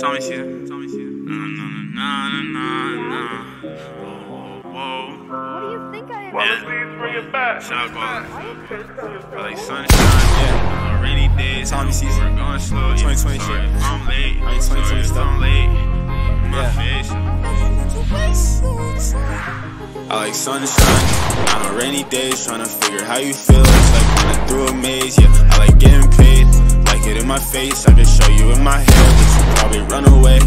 Tommy season. Tommy season. No, no, no, no, no, no. Whoa, whoa, What do you think I am? Yeah. Please bring it back. Shout out, Why you I like sunshine, yeah. Uh, rainy days, Tommy we're season. going slow. 2020 shit. I'm late. I mean, 2020 Sorry if stuff. I'm late. My Yeah. face. I like sunshine on a rainy days, tryna figure how you feel. It's like running through a maze, face. I can show you in my head, but you probably run away.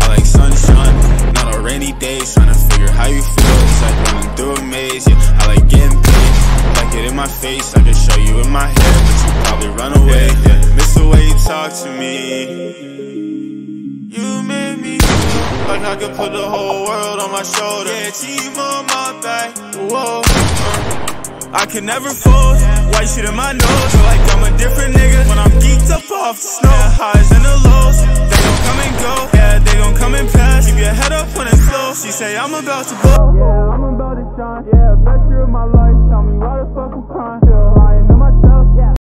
I like sunshine, not a rainy days, tryna figure how you feel. It's like running through a maze, yeah. I like getting paid, like it in my face. I can show you in my head, but you probably run away. Yeah. Miss the way you talk to me. You made me like I could put the whole world on my shoulder. Yeah, team on my back. Whoa. I can never fold. White shit in my nose. Feel like I'm a different off the snow. Highs and the lows. They gon' come and go. Yeah, they gon' come and pass. Keep your head up when it's low. She say I'm about to blow. Yeah, I'm about to shine. Yeah, best year of my life.